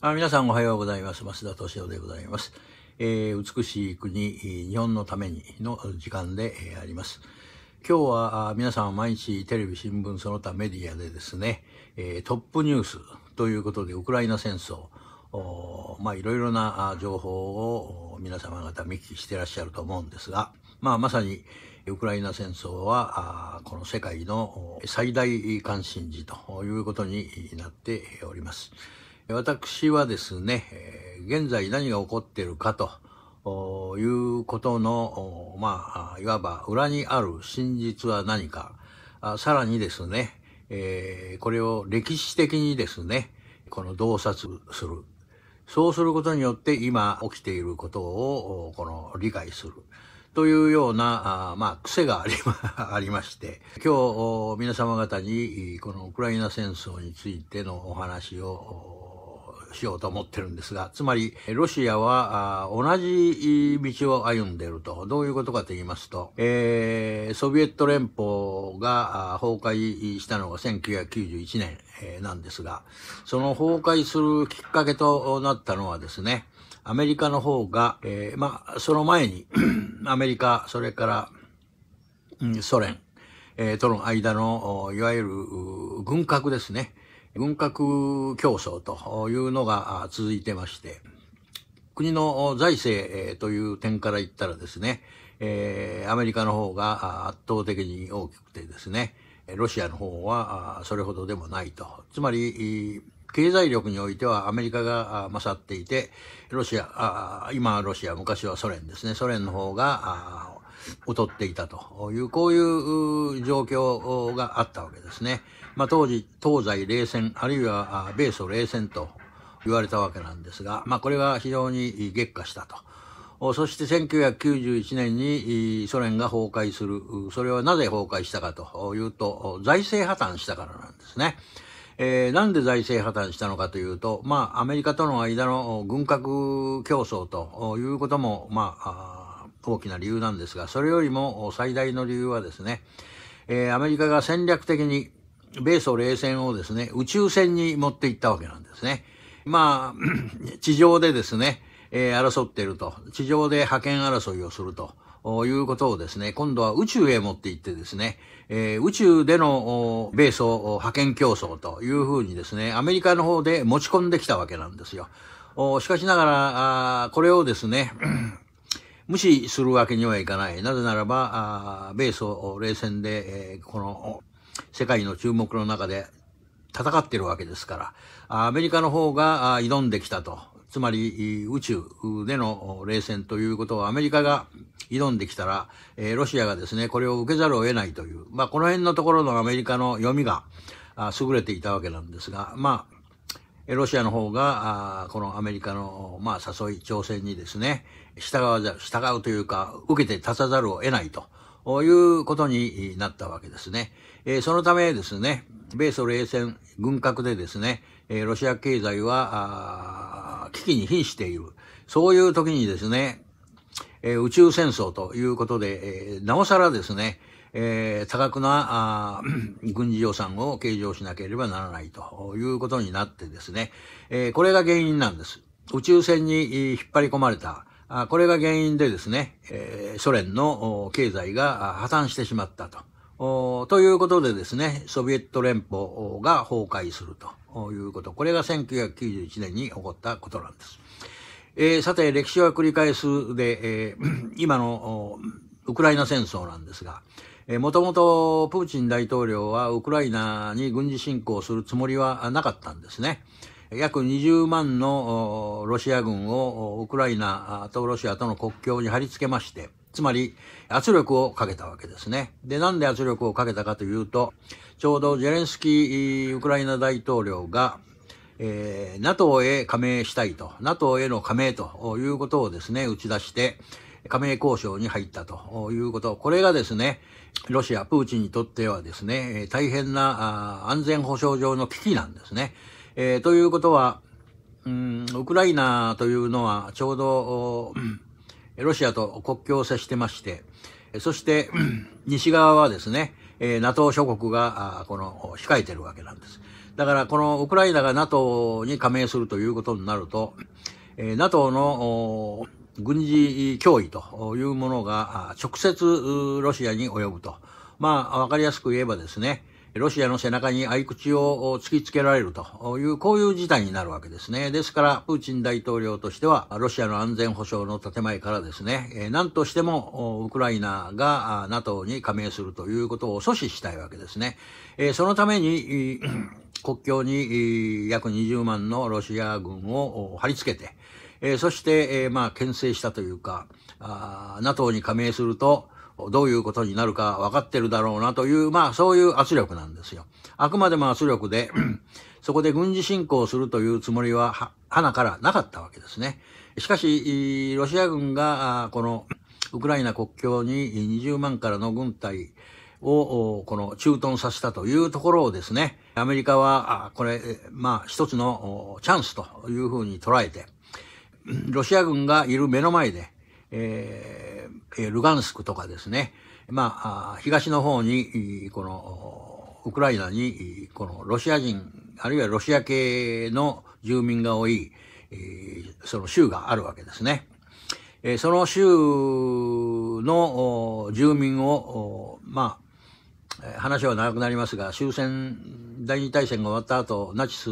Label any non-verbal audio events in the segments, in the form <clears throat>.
あ皆さんおはようございます。増田敏夫でございます。えー、美しい国、日本のためにの時間で、えー、あります。今日は皆さん毎日テレビ、新聞、その他メディアでですね、えー、トップニュースということでウクライナ戦争、まあいろいろな情報を皆様方見聞きしてらっしゃると思うんですが、まあまさにウクライナ戦争はこの世界の最大関心事ということになっております。私はですね、現在何が起こっているかということの、まあ、いわば裏にある真実は何か、さらにですね、え、これを歴史的にですね、この洞察する。そうすることによって今起きていることをこの理解する。というような、あまあ、癖がありま <laughs> ありまして、今日皆様方にこのウクライナ戦争についてのお話をしようと思ってるんですが、つまり、ロシアは同じ道を歩んでいると。どういうことかと言いますと、えー、ソビエト連邦が崩壊したのが1991年え、なんですが、その崩壊するきっかけとなったのはですね、アメリカの方が、えー、まあ、その前に <clears throat> アメリカ、それから、うん、ソ連、えー、との間の、いわゆる軍拡ですね。軍拡競争というのが続いてまして、国の財政という点から言ったらですね、え、アメリカの方が圧倒的に大きくてですね、ロシアの方はそれほどでもないと。つまり、経済力においてはアメリカが勝っていて、ロシア、今はロシア、昔はソ連ですね。ソ連の方が劣っていたという、こういう状況があったわけですね。まあ、当時、東西冷戦、あるいは米ソ冷戦と言われたわけなんですが、まあ、これが非常に激化したと。そして1991年にソ連が崩壊する。それはなぜ崩壊したかというと、財政破綻したからなんですね。えー、なんで財政破綻したのかというと、まあ、アメリカとの間の軍拡競争ということも、まあ、大きな理由なんですが、それよりも最大の理由はですね、えー、アメリカが戦略的に米ソ冷戦をですね、宇宙船に持っていったわけなんですね。まあ、<clears throat> 地上でですね、えー、争っていると。地上で覇権争いをすると。いうことをですね、今度は宇宙へ持っていってですね、えー、宇宙での米ソ覇権競争というふうにですね、アメリカの方で持ち込んできたわけなんですよ。しかしながら、これをですね、無視するわけにはいかない。なぜならば、米ソ冷戦で、えー、この世界の注目の中で戦っているわけですから、アメリカの方が挑んできたと。つまり宇宙での冷戦ということをアメリカが挑んできたら、えー、ロシアがですね、これを受けざるを得ないという、まあこの辺のところのアメリカの読みが優れていたわけなんですが、まあロシアの方が、このアメリカの、まあ、誘い、挑戦にですね、従わざる、従うというか、受けて立たざるを得ないということになったわけですね。えー、そのためですね、米ソ冷戦、軍拡でですね、えー、ロシア経済は、危機に瀕している。そういう時にですね、えー、宇宙戦争ということで、え、なおさらですね、えー、多額な <clears throat> 軍事予算を計上しなければならないということになってですね、えー、これが原因なんです。宇宙船に引っ張り込まれた、あこれが原因でですね、え、ソ連の経済が破綻してしまったと。ということでですね、ソビエト連邦が崩壊するということ。これが1991年に起こったことなんです。え、さて、歴史は繰り返すで、え、<clears throat> 今のウクライナ戦争なんですが、もともとプーチン大統領はウクライナに軍事侵攻するつもりはなかったんですね。約20万のロシア軍をウクライナとロシアとの国境に貼り付けまして、つまり圧力をかけたわけですね。で、なんで圧力をかけたかというと、ちょうどゼレンスキーウクライナ大統領が、えー、NATO へ加盟したいと、NATO への加盟ということをですね、打ち出して、加盟交渉に入ったということ。これがですね、ロシア、プーチンにとってはですね、大変な安全保障上の危機なんですね。えー、ということは、うん、ウクライナというのはちょうど、ロシアと国境を接してまして、そして、西側はですね、えー、NATO 諸国が、あこの、控えてるわけなんです。だからこのウクライナが NATO に加盟するということになると、えー、NATO の軍事脅威というものが直接ロシアに及ぶと。まあ、わかりやすく言えばですね、ロシアの背中に合い口を突きつけられるという、こういう事態になるわけですね。ですから、プーチン大統領としては、ロシアの安全保障の建前からですね、何としてもウクライナが NATO に加盟するということを阻止したいわけですね。そのために、<clears throat> 国境に約20万のロシア軍を貼り付けて、そして、まあ、牽制したというか、NATO に加盟すると、どういうことになるか分かってるだろうなという、まあそういう圧力なんですよ。あくまでも圧力で <clears throat> そこで軍事侵攻するというつもりは、は花からなかったわけですね。しかし、ロシア軍が、この、ウクライナ国境に20万からの軍隊を、この駐屯させたというところをですね、アメリカは、これ、まあ、一つのチャンスというふうに捉えて、ロシア軍がいる目の前で、えー、ルガンスクとかですね、まあ、東の方に、この、ウクライナに、このロシア人、あるいはロシア系の住民が多い、その州があるわけですね。その州の住民を、まあ、話は長くなりますが、終戦、第二大戦が終わった後、ナチス、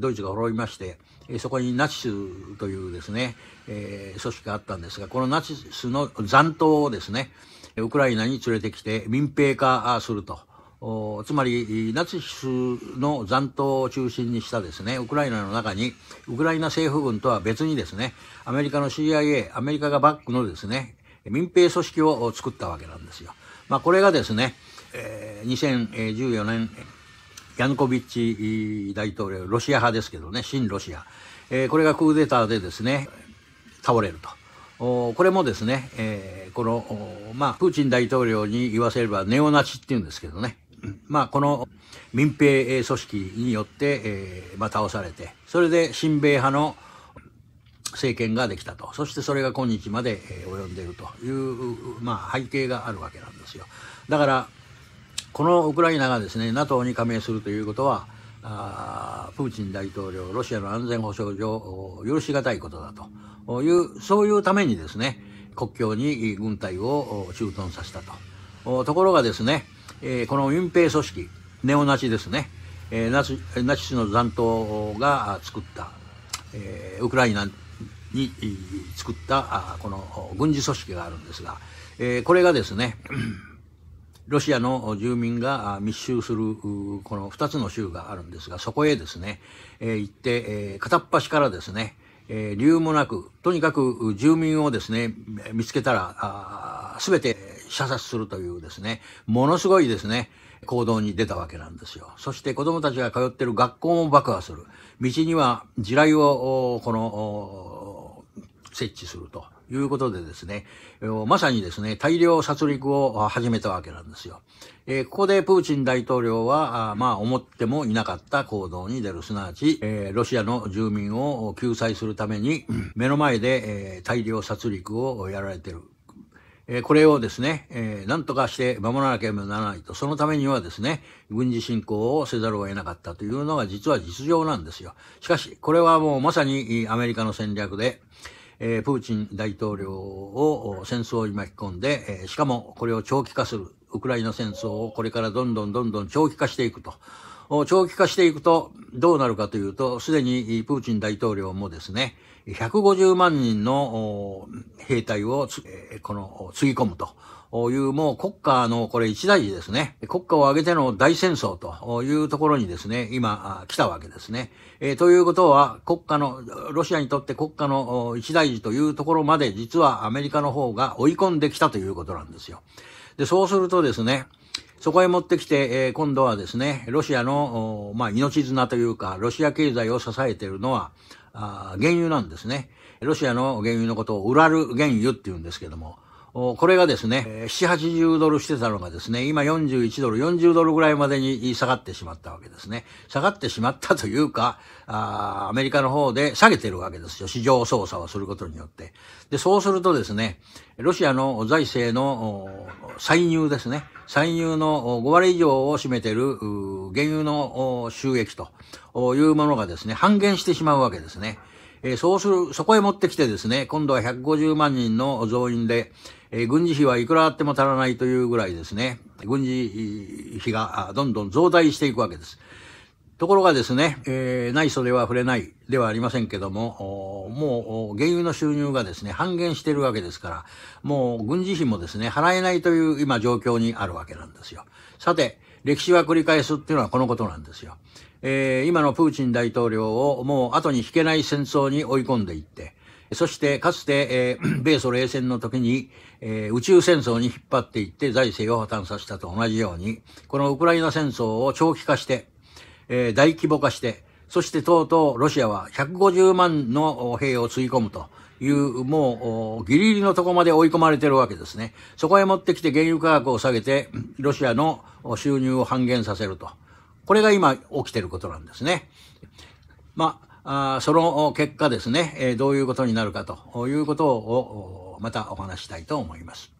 ドイツが滅びまして、そこにナチスというですね、えー、組織があったんですが、このナチスの残党をですね、ウクライナに連れてきて民兵化すると。つまり、ナチスの残党を中心にしたですね、ウクライナの中に、ウクライナ政府軍とは別にですね、アメリカの CIA、アメリカがバックのですね、民兵組織を作ったわけなんですよ。まあ、これがですね、えー、2014年、ヤヌコビッチ大統領、ロシア派ですけどね、新ロシア。えー、これがクーデターでですね、倒れると。これもですね、えー、この、まあ、プーチン大統領に言わせればネオナチって言うんですけどね。まあ、この民兵組織によって、えー、まあ、倒されて、それで親米派の政権ができたと。そしてそれが今日まで、えー、及んでいるという、まあ、背景があるわけなんですよ。だから、このウクライナがですね、NATO に加盟するということは、あプーチン大統領、ロシアの安全保障上、許し難いことだという、そういうためにですね、国境に軍隊を駐屯させたと。ところがですね、えー、この民兵組織、ネオナチですね、えー、ナチナチスの残党が作った、えー、ウクライナに作ったこの軍事組織があるんですが、えー、これがですね、ロシアの住民が密集するこの2つの州があるんですが、そこへですね、えー、行って、えー、片っ端からですね、えー、理由もなく、とにかく住民をですね、見つけたら、すべて射殺するというですね、ものすごいですね、行動に出たわけなんですよ。そして子供たちが通ってる学校も爆破する。道には地雷を、この、設置すると。いうことでですね、まさにですね、大量殺戮を始めたわけなんですよ。えー、ここでプーチン大統領は、あまあ、思ってもいなかった行動に出る。すなわち、えー、ロシアの住民を救済するために、目の前で、えー、大量殺戮をやられている。え、これをですね、えー、何とかして守らなければならないと。そのためにはですね、軍事侵攻をせざるを得なかったというのが実は実情なんですよ。しかし、これはもうまさにアメリカの戦略で、えー、プーチン大統領を戦争に巻き込んで、えー、しかもこれを長期化する。ウクライナ戦争をこれからどんどんどんどん長期化していくと。長期化していくとどうなるかというと、すでにプーチン大統領もですね、150万人の兵隊をこの、つぎ込むと。いうもう国家のこれ一大事ですね。国家を挙げての大戦争というところにですね、今来たわけですね。えー、ということは国家の、ロシアにとって国家の一大事というところまで実はアメリカの方が追い込んできたということなんですよ。で、そうするとですね、そこへ持ってきて、えー、今度はですね、ロシアの、まあ、命綱というか、ロシア経済を支えているのは、あ原油なんですね。ロシアの原油のことをウラル原油って言うんですけども、これがですね、7、80ドルしてたのがですね、今41ドル、40ドルぐらいまでに下がってしまったわけですね。下がってしまったというか、アメリカの方で下げてるわけですよ。市場操作をすることによって。で、そうするとですね、ロシアの財政の歳入ですね。歳入の5割以上を占めてる原油の収益というものがですね、半減してしまうわけですね。そうする、そこへ持ってきてですね、今度は150万人の増員で、え軍事費はいくらあっても足らないというぐらいですね、軍事費がどんどん増大していくわけです。ところがですね、えー、内装では触れないではありませんけども、もう原油の収入がですね、半減しているわけですから、もう軍事費もですね、払えないという今状況にあるわけなんですよ。さて、歴史は繰り返すっていうのはこのことなんですよ。えー、今のプーチン大統領をもう後に引けない戦争に追い込んでいって、そしてかつて、えー、<clears throat> 米ソ冷戦の時に、えー、宇宙戦争に引っ張っていって財政を破綻させたと同じように、このウクライナ戦争を長期化して、えー、大規模化して、そしてとうとうロシアは150万の兵を追い込むという、もうギリギリのとこまで追い込まれてるわけですね。そこへ持ってきて原油価格を下げて、ロシアの収入を半減させると。これが今起きてることなんですね。まあ、あその結果ですね、え、どういうことになるかということをまたお話したいと思います。